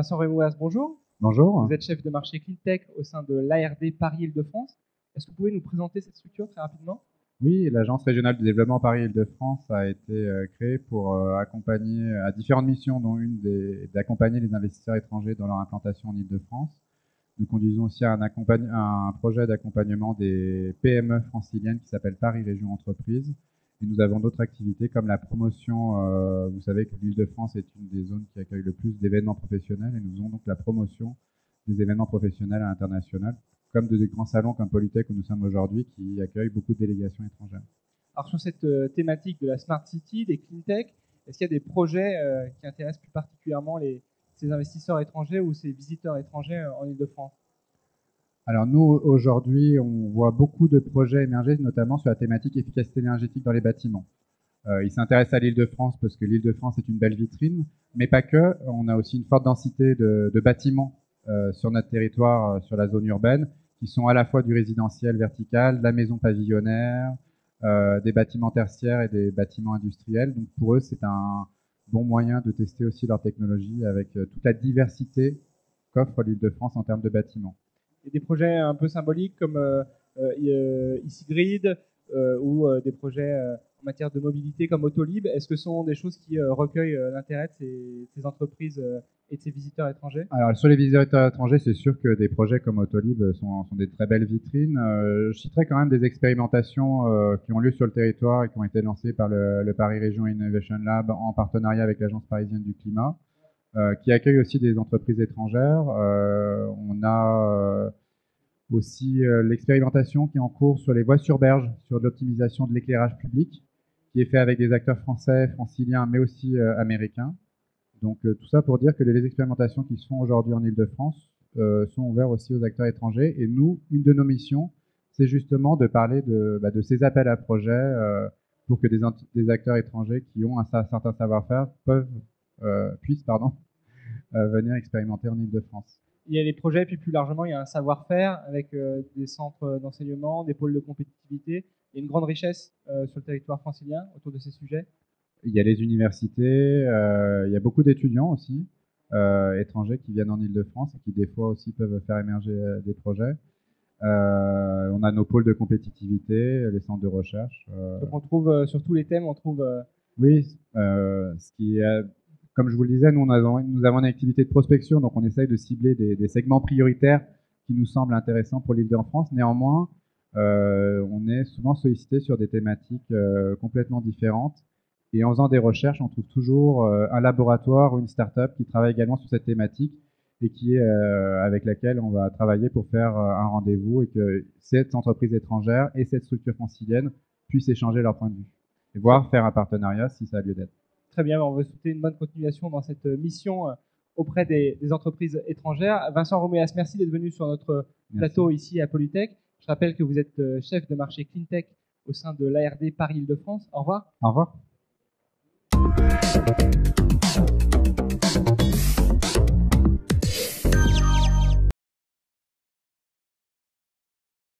Vincent Remouas, bonjour. Bonjour. Vous êtes chef de marché CleanTech au sein de l'ARD Paris-Île-de-France. Est-ce que vous pouvez nous présenter cette structure très rapidement? Oui, l'Agence régionale de développement Paris-Île-de-France a été euh, créée pour euh, accompagner à différentes missions, dont une d'accompagner les investisseurs étrangers dans leur implantation en Île-de-France. Nous conduisons aussi un, un projet d'accompagnement des PME franciliennes qui s'appelle Paris Région Entreprise et nous avons d'autres activités comme la promotion. Euh, vous savez que l'Île-de-France est une des zones qui accueille le plus d'événements professionnels et nous faisons donc la promotion des événements professionnels à l'international, comme de des grands salons comme Polytech où nous sommes aujourd'hui qui accueillent beaucoup de délégations étrangères. Alors sur cette euh, thématique de la Smart City, des Clean Tech, est-ce qu'il y a des projets euh, qui intéressent plus particulièrement les, ces investisseurs étrangers ou ces visiteurs étrangers en Île-de-France alors nous, aujourd'hui, on voit beaucoup de projets émerger, notamment sur la thématique efficacité énergétique dans les bâtiments. Euh, ils s'intéressent à l'île de France parce que l'île de France est une belle vitrine, mais pas que. On a aussi une forte densité de, bâtiments euh, sur notre territoire, euh, sur la zone urbaine, qui sont à la fois du résidentiel vertical, de la maison pavillonnaire, des bâtiments tertiaires et des bâtiments industriels. Donc pour eux, c'est un bon moyen de tester aussi leur technologie avec toute la diversité qu'offre l'île de France en termes de bâtiments des projets un peu symboliques comme euh, euh, ici Grid euh, ou des projets en matière de mobilité comme Autolib. Est-ce que ce sont des choses qui recueillent l'intérêt de ces, entreprises et de ces visiteurs étrangers? Alors sur les visiteurs étrangers, c'est sûr que des projets comme Autolib sont, sont des très belles vitrines. je citerai quand même des expérimentations qui ont lieu sur le territoire et qui ont été lancées par le, le Paris Région Innovation Lab en partenariat avec l'Agence parisienne du climat. Euh, qui accueille aussi des entreprises étrangères. Euh, on a euh, aussi l'expérimentation qui est en cours sur les voies sur berge, sur l'optimisation de l'éclairage public, qui est fait avec des acteurs français, franciliens, mais aussi américains. Donc tout ça pour dire que les expérimentations qui se font aujourd'hui en Ile-de-France sont ouvertes aussi aux acteurs étrangers. Et nous, une de nos missions, c'est justement de parler de, bah, de, ces appels à projets pour que des, acteurs étrangers qui ont un, certain savoir-faire peuvent euh, puissent pardon, euh, venir expérimenter en Ile-de-France. Il y a les projets, puis plus largement, il y a un savoir-faire avec euh, des centres d'enseignement, des pôles de compétitivité. Il y a une grande richesse sur le territoire francilien autour de ces sujets. Il y a les universités, il y a beaucoup d'étudiants aussi, étrangers qui viennent en Ile-de-France et qui des fois aussi peuvent faire émerger des projets. on a nos pôles de compétitivité, les centres de recherche. Donc on trouve sur tous les thèmes, on trouve. Oui, ce qui est comme je vous le disais, nous, nous avons une activité de prospection, donc on essaye de cibler des, segments prioritaires qui nous semblent intéressants pour l'île de France. Néanmoins, euh, on est souvent sollicité sur des thématiques euh, complètement différentes. Et en faisant des recherches, on trouve toujours euh, un laboratoire ou une start-up qui travaille également sur cette thématique et qui est avec laquelle on va travailler pour faire un rendez-vous et que cette entreprise étrangère et cette structure francilienne puissent échanger leurs points de vue et voir faire un partenariat si ça a lieu d'être. Très bien, on veut souhaiter une bonne continuation dans cette mission euh, auprès des, entreprises étrangères. Vincent Roméas, merci d'être venu sur notre plateau ici à Polytech. Je rappelle que vous êtes euh, chef de marché CleanTech au sein de l'ARD Paris-Île-de-France. Au revoir. Au revoir.